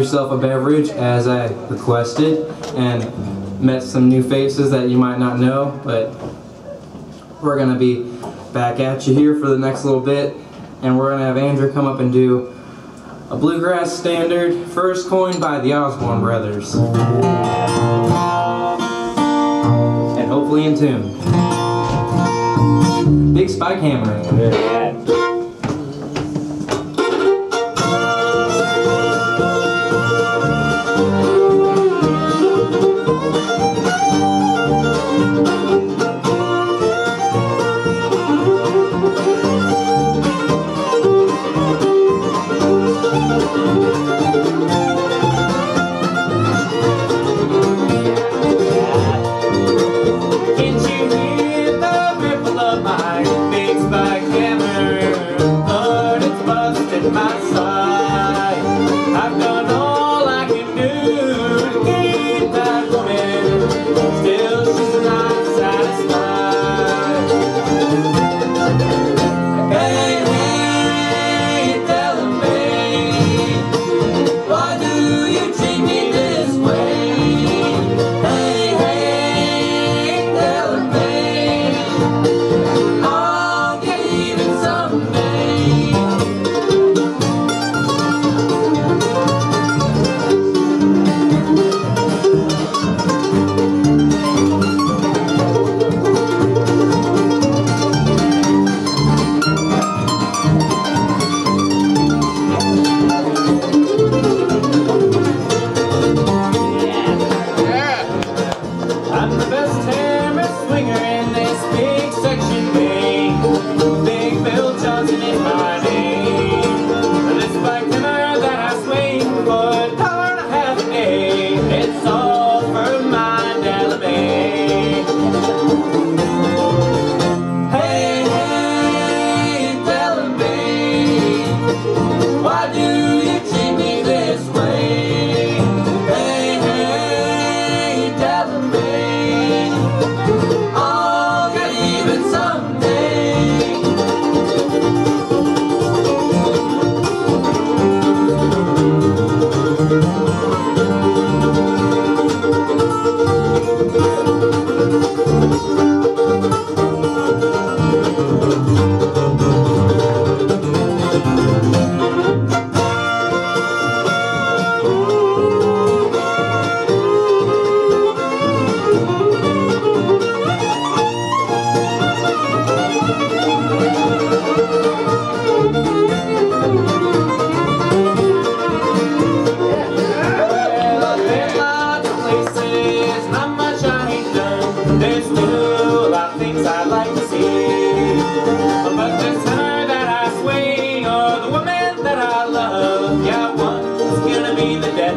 yourself a beverage as I requested and met some new faces that you might not know, but we're going to be back at you here for the next little bit and we're going to have Andrew come up and do a bluegrass standard first coined by the Osborne Brothers. And hopefully in tune. Big spike hammering. Yeah.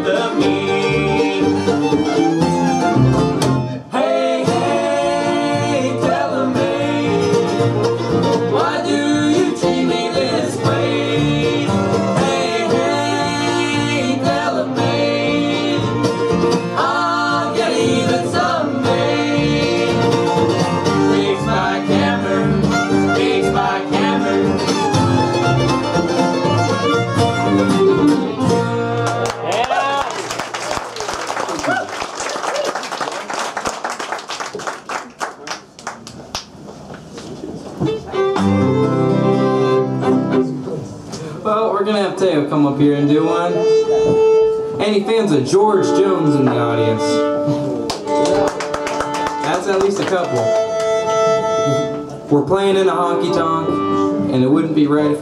the me.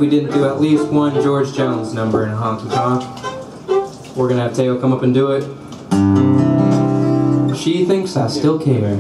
we didn't do at least one George Jones number in Honky Tonk. We're gonna have Teo come up and do it. She thinks I still care.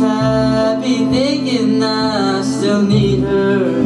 I've been thinking I still need her.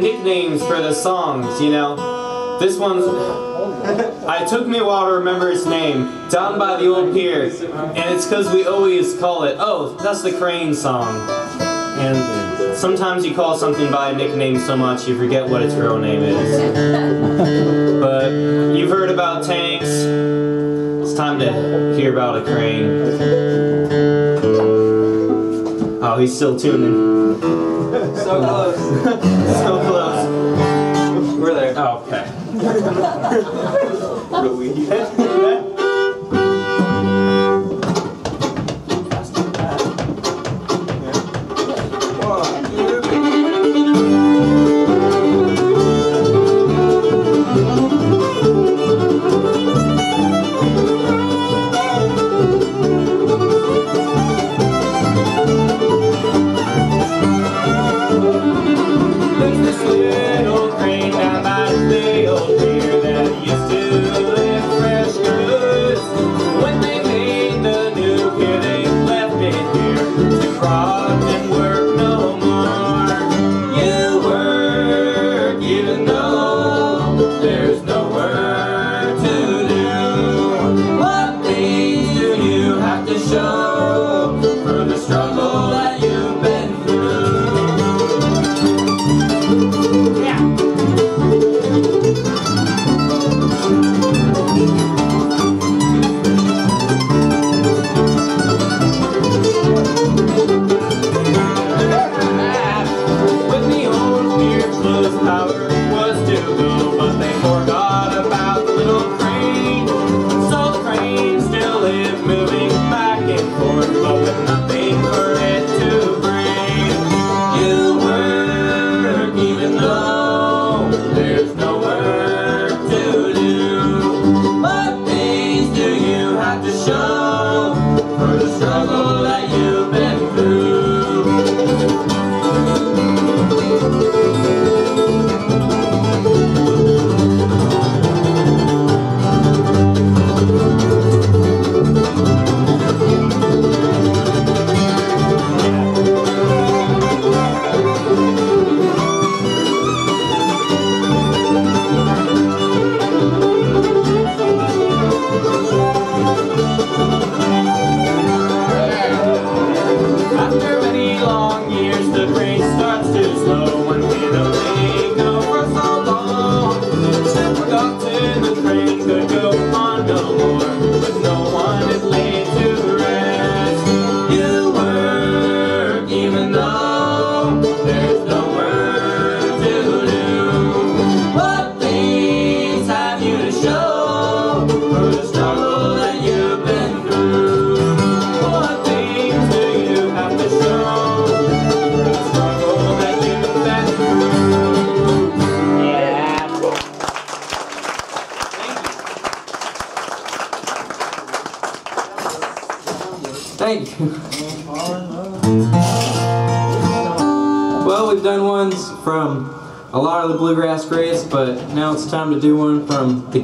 nicknames for the songs, you know? This one's... I took me a while to remember its name, Down by the Old Pier, and it's because we always call it, oh, that's the Crane song. And sometimes you call something by a nickname so much you forget what its real name is. but you've heard about tanks, it's time to hear about a crane. Oh, he's still tuning. So close. so close. We're there. Oh, okay.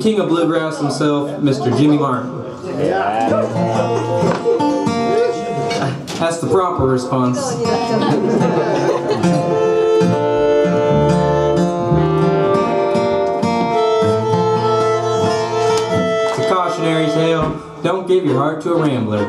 king of bluegrass himself, Mr. Jimmy Martin. That's the proper response. it's a cautionary tale. Don't give your heart to a rambler.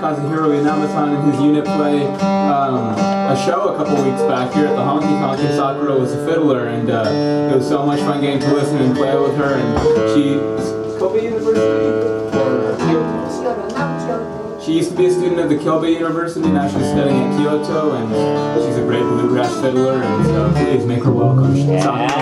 Kazuhiro Inamatan and his unit play um, a show a couple weeks back here at the Honky Tonk, and Sakura was a fiddler, and uh, it was so much fun getting to listen and play with her, and she... Kobe University? She used to be a student at the Kyobe University, now she's studying at Kyoto, and she's a great bluegrass fiddler, and so please make her welcome. Sakura.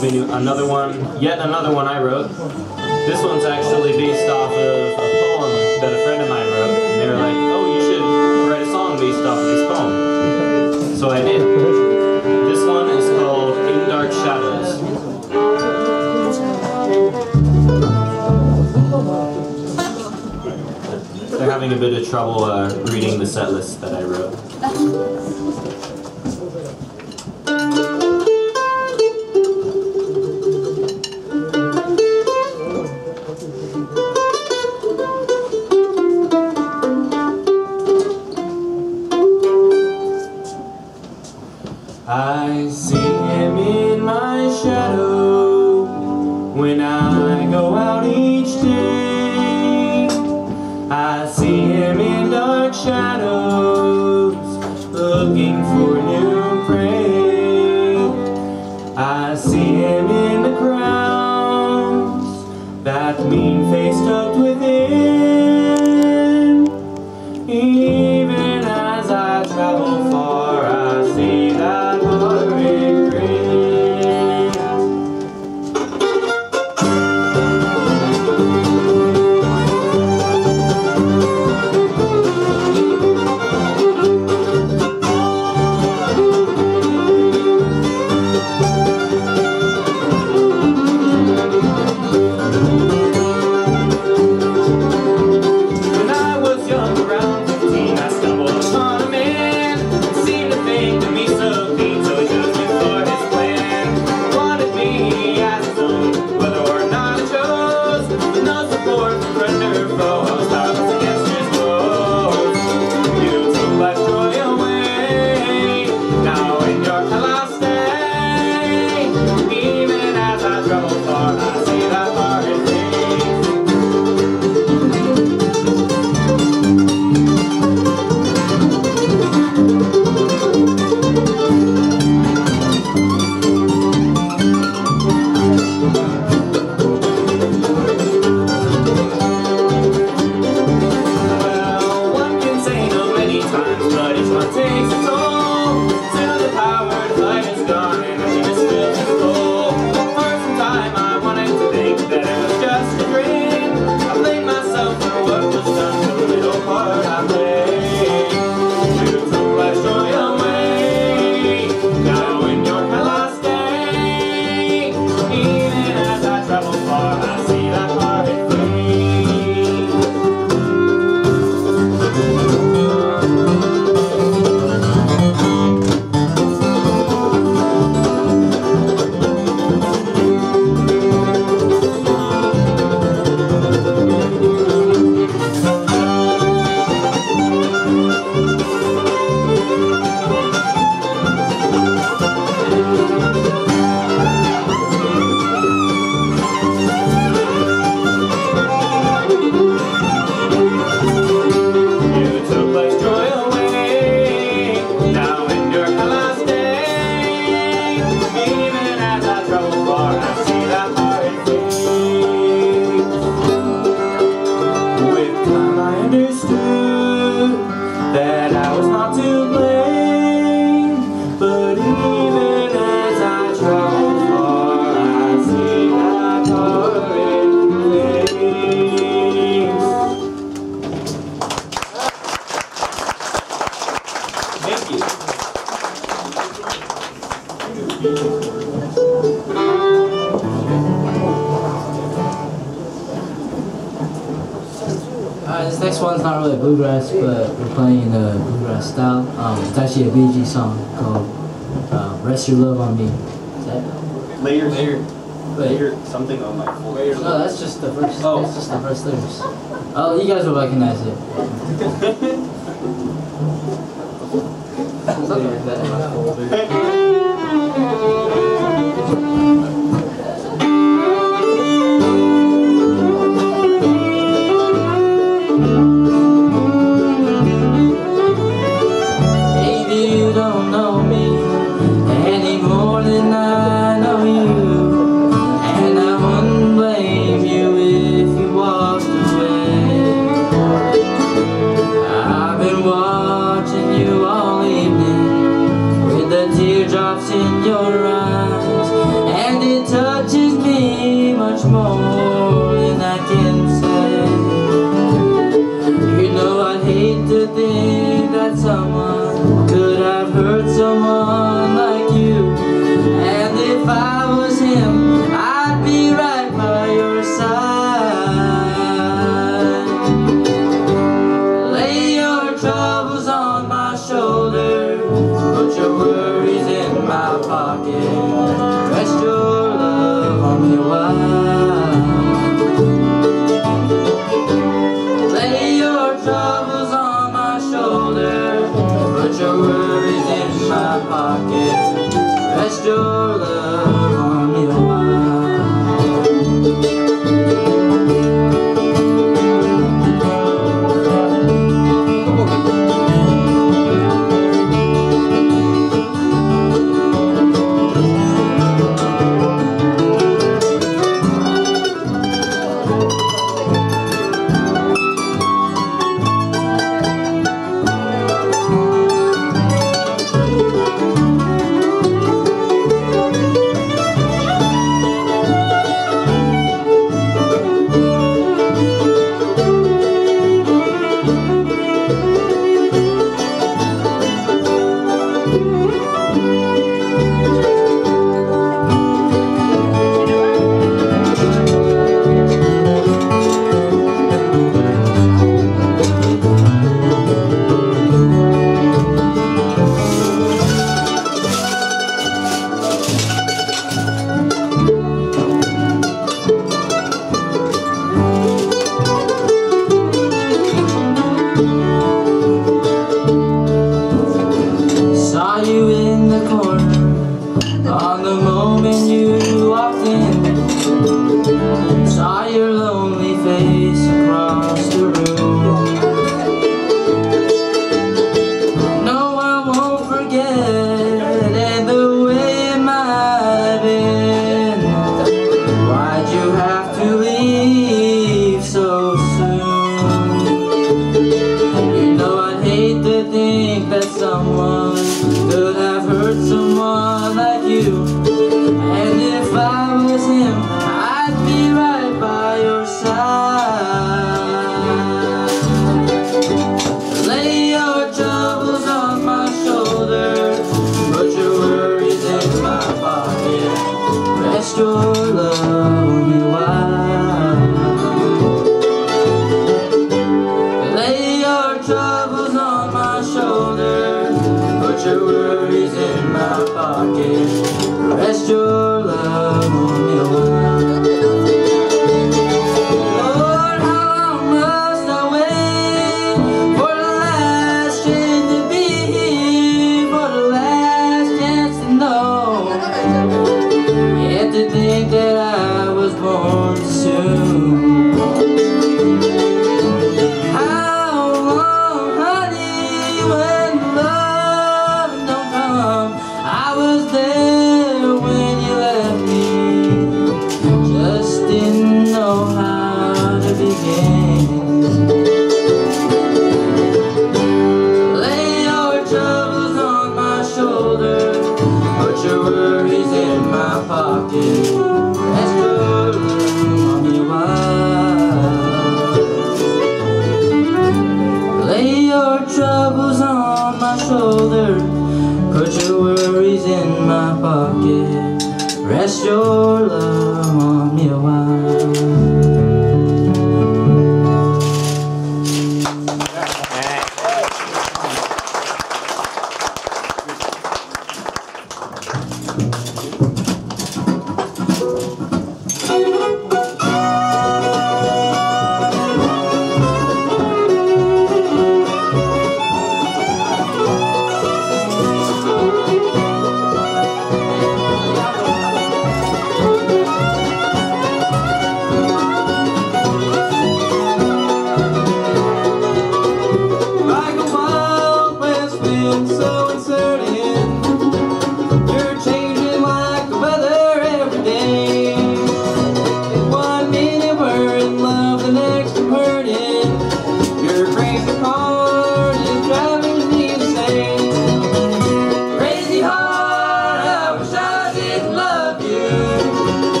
This another one, yet another one I wrote. This one's actually based off of a poem that a friend of mine wrote. And they were like, oh, you should write a song based off of this poem. So I did. This one is called In Dark Shadows. They're having a bit of trouble uh, reading the set list that I wrote. song called uh, "Rest Your Love on Me." Is that later? Later. Later. Something on my. Later. No, that's just the first. Oh, that's just the first lyrics. Oh, you guys will recognize it.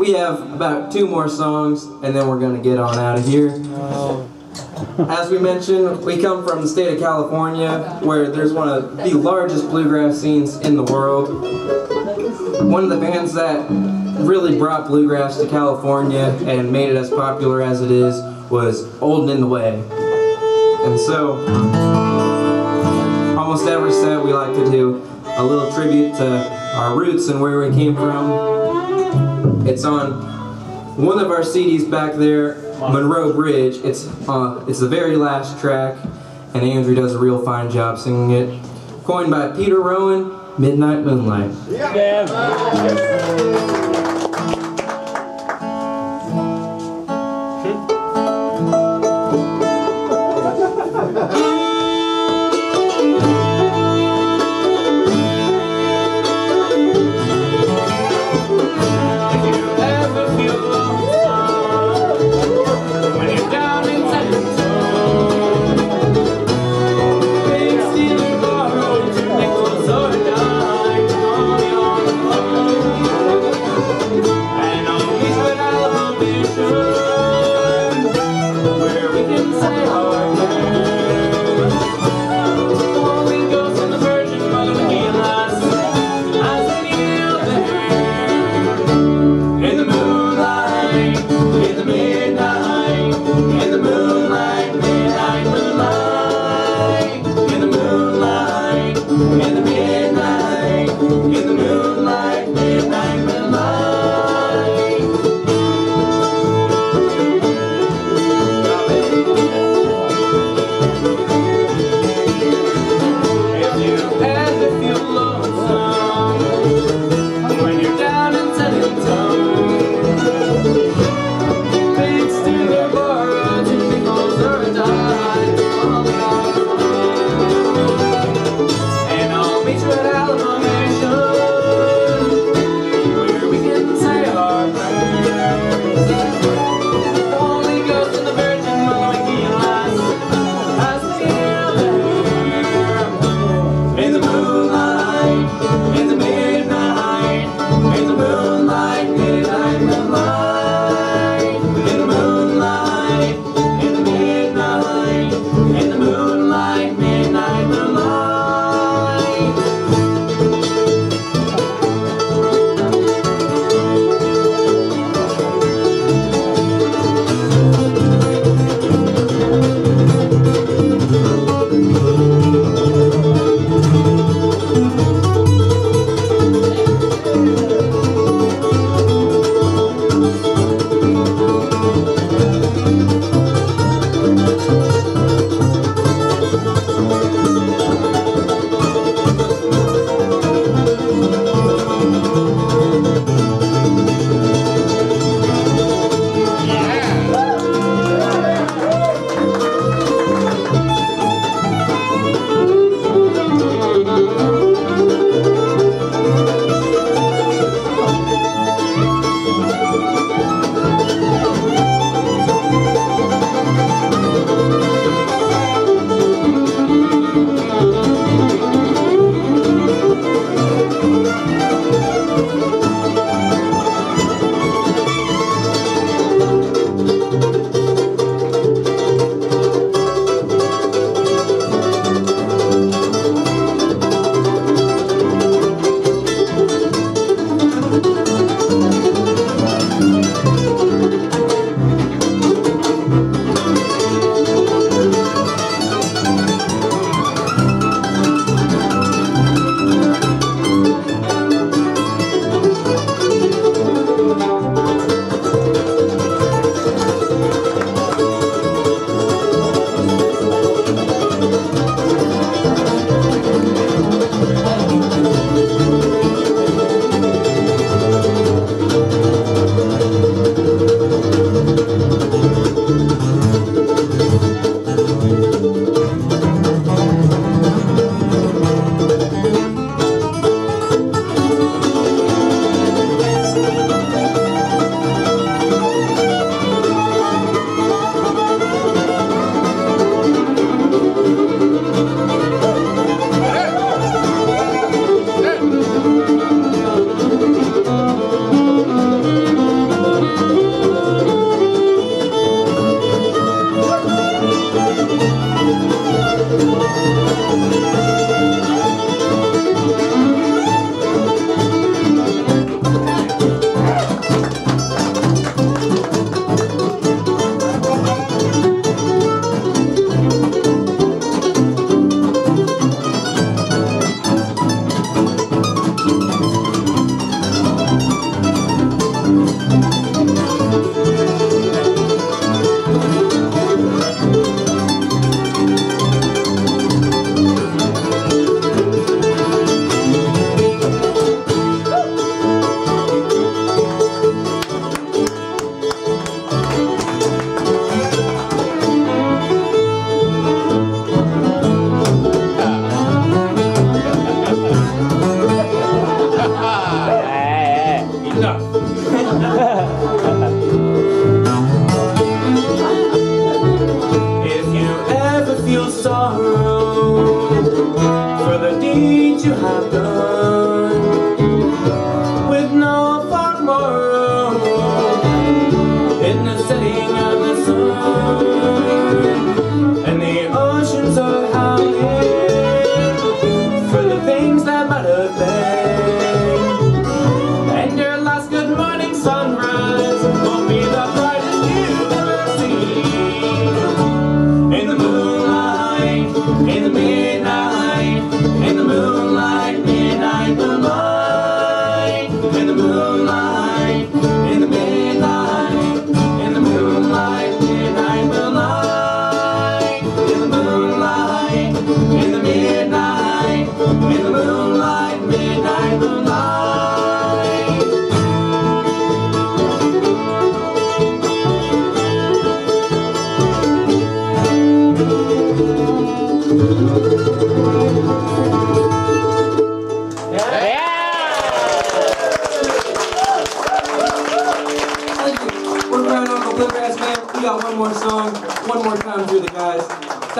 We have about two more songs, and then we're going to get on out of here. Oh. As we mentioned, we come from the state of California, where there's one of the largest bluegrass scenes in the world. One of the bands that really brought bluegrass to California and made it as popular as it is was Old and in the Way. And so, almost every set we like to do a little tribute to our roots and where we came from. It's on one of our CDs back there, Monroe Bridge. It's uh, it's the very last track, and Andrew does a real fine job singing it. Coined by Peter Rowan, Midnight Moonlight. If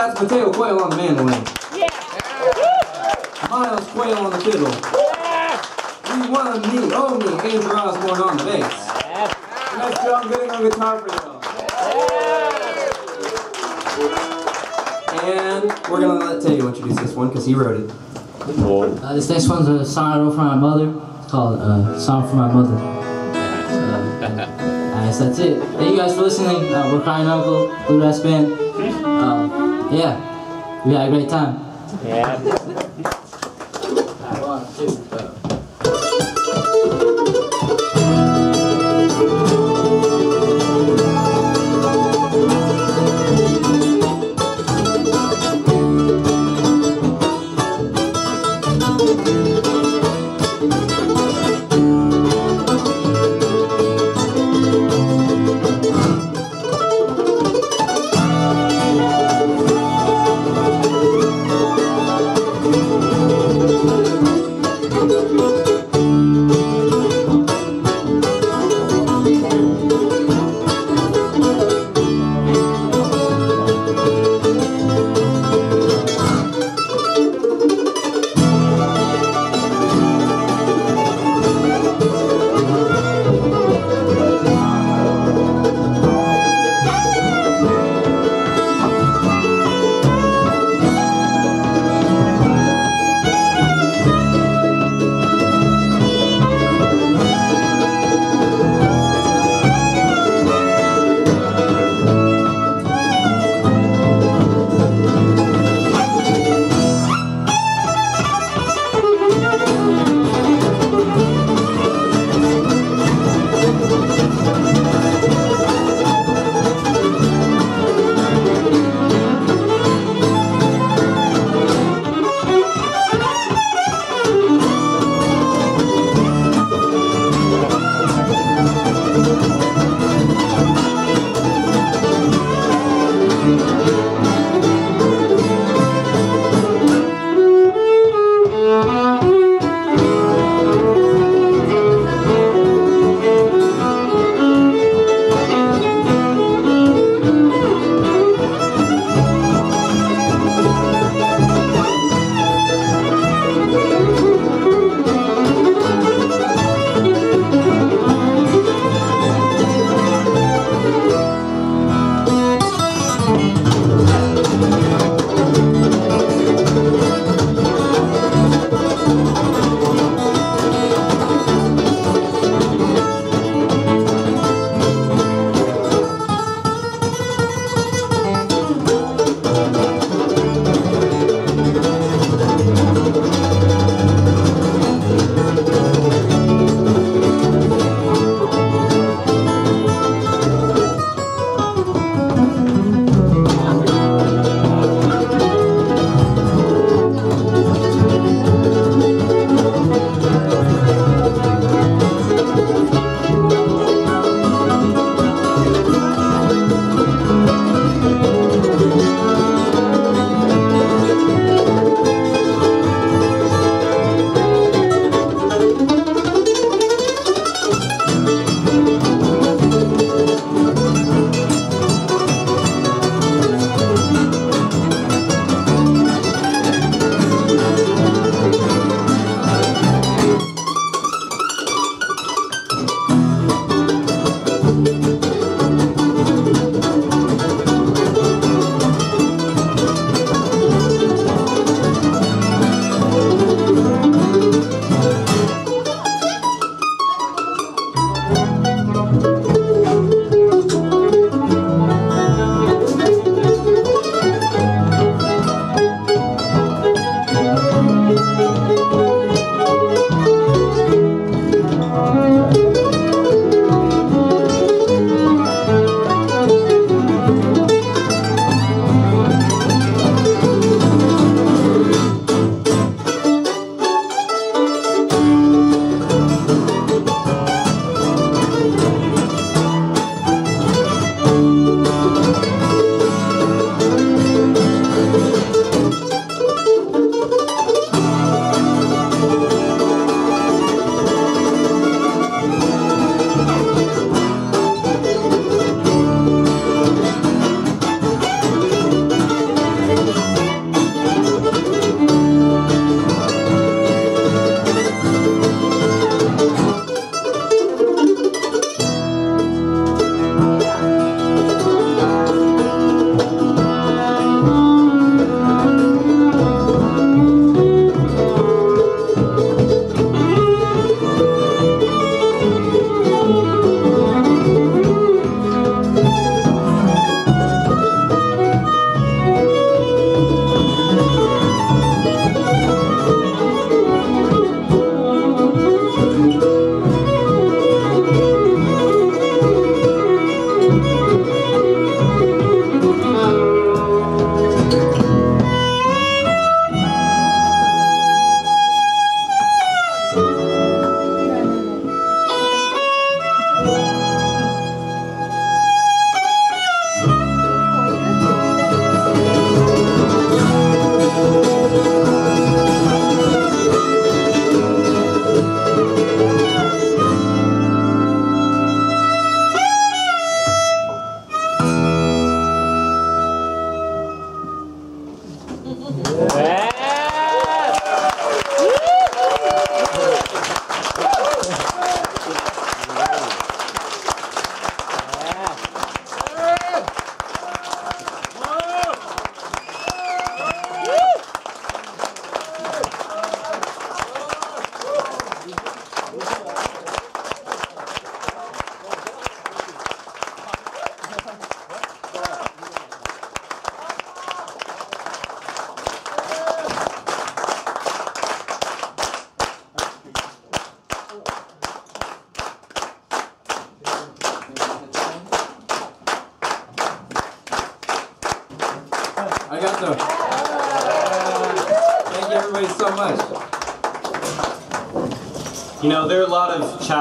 That's Matteo Quale on the mandolin. Yeah. Miles Quale on the fiddle. Yeah. We one me, oh me, Andrew Osborne on the bass. Yeah. Nice John Gooding on guitar for y'all. And we're gonna let Teddy introduce this one because he wrote it. Uh, this next one's a song I wrote for my mother. It's called uh, "Song for My Mother." So, I guess that's it. Thank you guys for listening. Uh, we're Crying Uncle Bluegrass Band. Yeah, we had a great time. Yeah.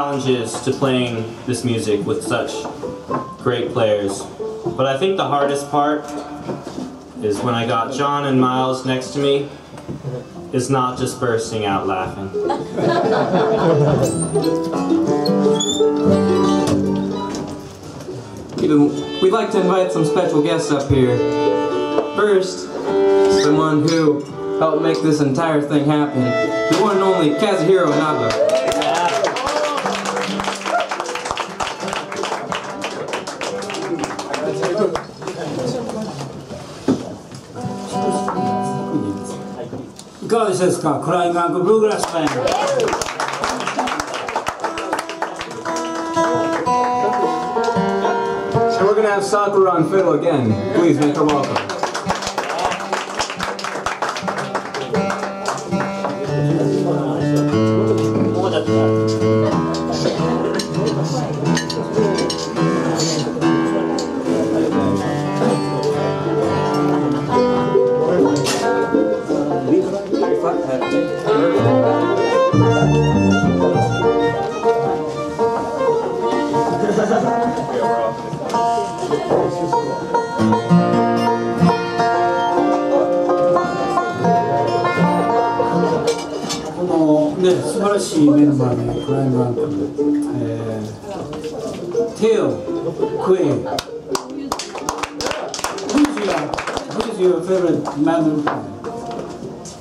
Challenges to playing this music with such great players. But I think the hardest part is when I got John and Miles next to me, is not just bursting out laughing. We'd, like to invite some special guests up here. First, someone who helped make this entire thing happen, the one and only Kazuhiro Inaba. So we're going to have Sakura on fiddle again. Please make her welcome.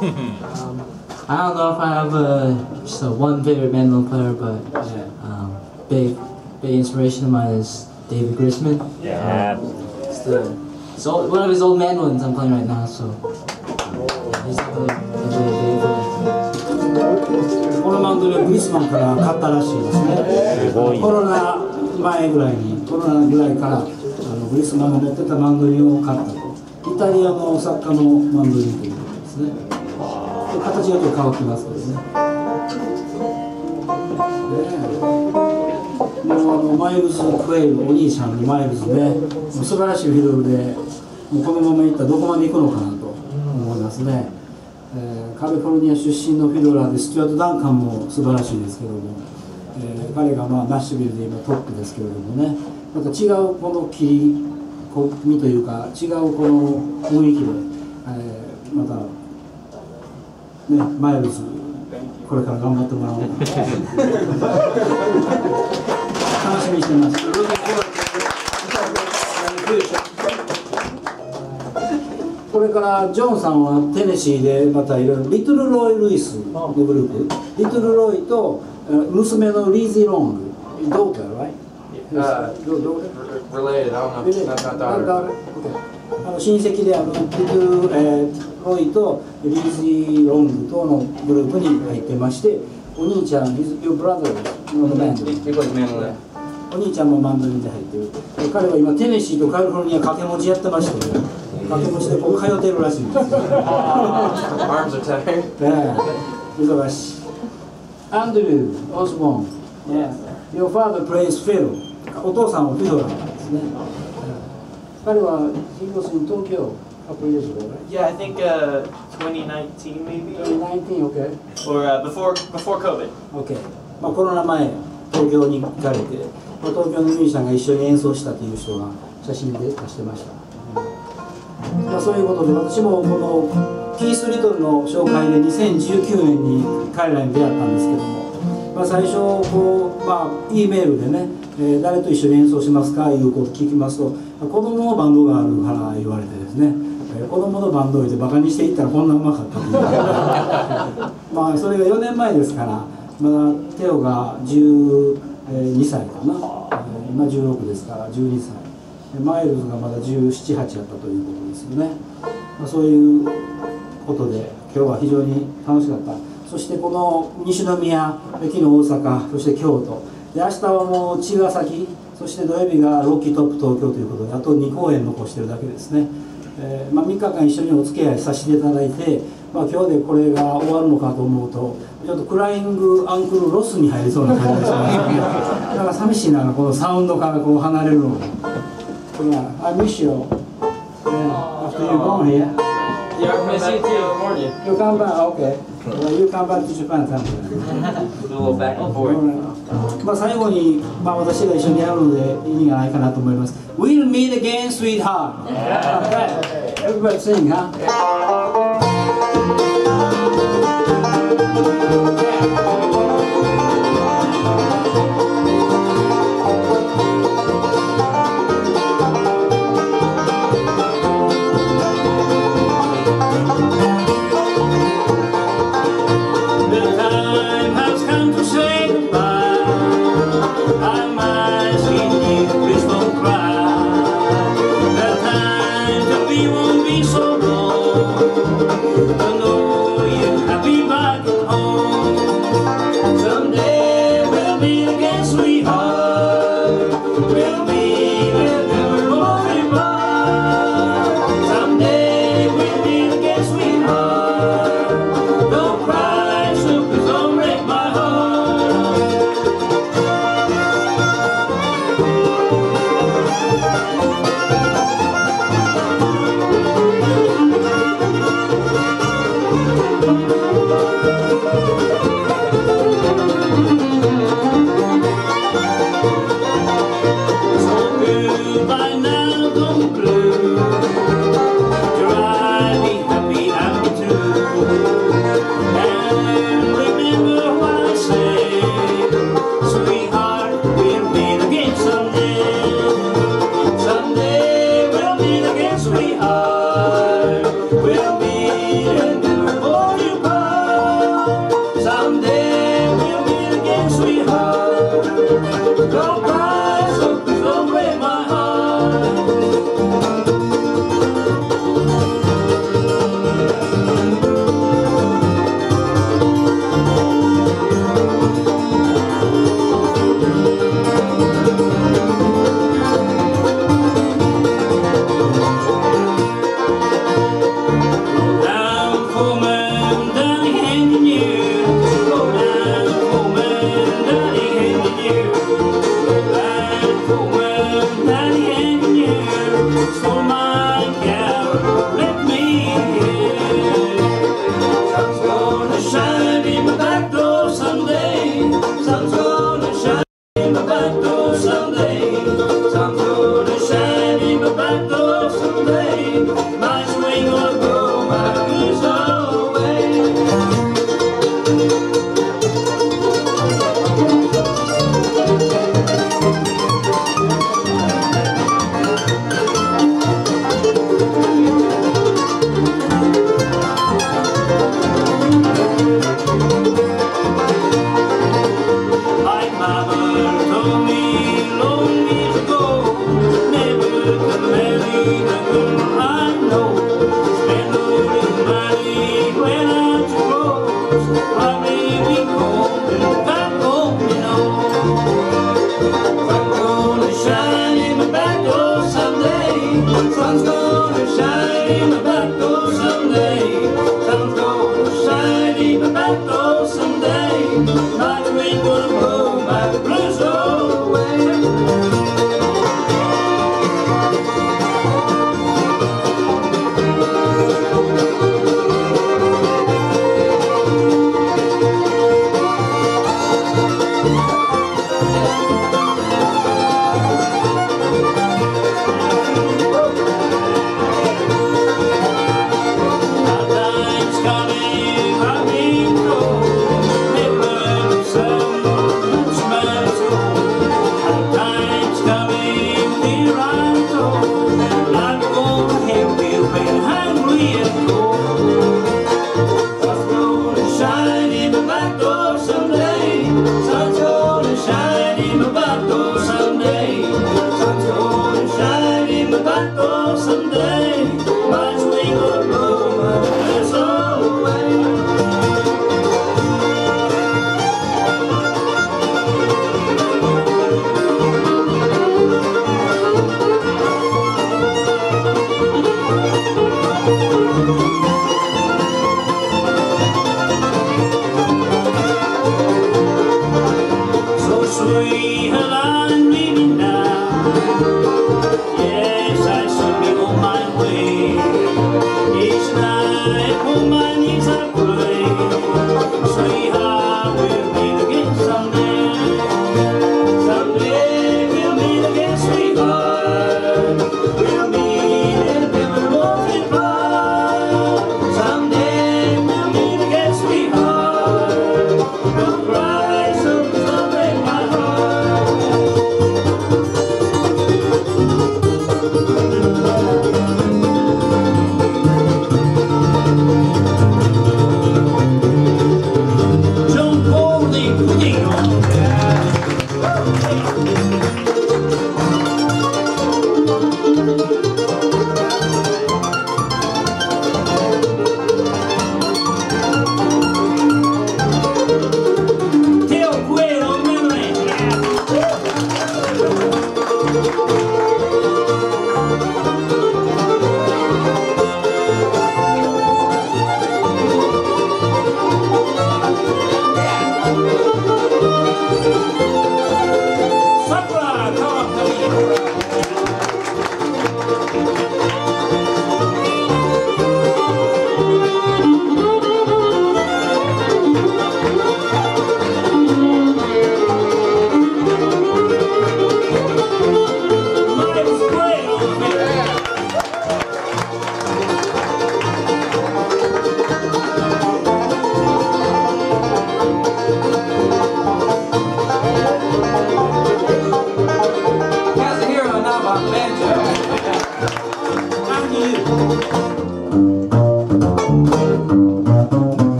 I don't know if I have a, just a one favorite mandolin player, but um, big, big inspiration of mine is David Grisman. Yeah. It's the, it's old, one of his old mandolins I'm playing right now, so he's he's really. このマンドリンはグリスマンから買ったらしいですね。コロナ前ぐらいに、コロナぐらいからあのグリスマンが持ってたマンドリンを買ったと。イタリアの作家のマンドリンということですね。形がちょっと変わってますけどね。ねもうあのマイルズ・クエイのお兄ちゃんのマイルズで、もう素晴らしいフィドルで、もうこのままいったらどこまで行くのかなと思いますね。えーカリフォルニア出身のフィドラーでスチュアート・ダンカンも素晴らしいですけども、えー彼がまあナッシュビルで今トップですけれどもねまた違うこの切り込みというか違うこの雰囲気で、えーまたねマイルズこれから頑張ってもらおう楽しみにしてます。これからジョンさんはテネシーでまたいろいろリトル・ロイ・ルイスのグループリトル・ロイとえー娘のリーズィ・ロングどうか right? Uh, どどう？Related, I don't know. Not, not daughter. あの親戚であのリトル、えーロイとリーズィ・ロングとのグループに入ってましてお兄ちゃん his your brother のバンド He, he plays mandolin. お兄ちゃんもマンドリンで入ってるで彼は今テネシーとカリフォルニア掛け持ちやってまして掛け持ちでここ通ってるらしいんです忙しい。アンドリュー・オズボーン。Yeah. Your father plays fiddle. お父さんはフィドラーなんですね。彼は、he was in Tokyo a couple years ago, right? Yeah, I think uh, 2019 maybe, 19, okay. or uh, before before COVID. Okay. まあ、コロナ前、東京に行かれて、まあ、東京のミュージシャンが一緒に演奏したという人が写真で出してました。まあ、そういうことで、私もこのキース・リトルの紹介で2019年に彼らに出会ったんですけども、まあ、最初こう、まあ、E メールでね、えー誰と一緒に演奏しますかいうこと聞きますと、子供のバンドがあるから言われてですね、えー子供のバンドを置いてバカにしていったらこんなうまかった まあそれが4年前ですからまだテオが12歳かな、今16ですから12歳。マイルズがまだ178やったということですよね、まあ、そういうことで今日は非常に楽しかった。そしてこの西宮昨日大阪そして京都。で明日はもう茅ヶ崎そして土曜日がロッキートップ東京ということであと2公演残してるだけですね、えーまあ、3日間一緒にお付き合いさせていただいて、まあ、今日でこれが終わるのかと思うとちょっとクライングアンクルロスに入りそうな感じがしますね だから寂しいなこのサウンドからこう離れるのが Yeah, I miss you. Yeah, after you gone here. You come back, okay. You come back to Japan sometime. We'll go back and forth. まあ最後に、まあ、私が一緒にやるので意味がないかなと思います。We'll meet again, sweetheart. Yeah. Right. Everybody sing, huh? Yeah.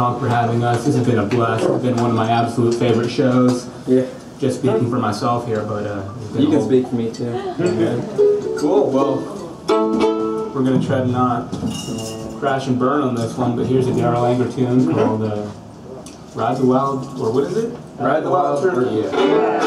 You to the Honky Tonk for having us. This has been a blast. It's been one of my absolute favorite shows. Yeah. Just speaking for myself here, but uh, it's been You can whole- speak for me too. Okay. Cool. Well, we're gonna try to not crash and burn on this one, but here's a Darol Anger tune called uh, "Ride the Wild" or what is it? Ride the wild Turkey. Yeah.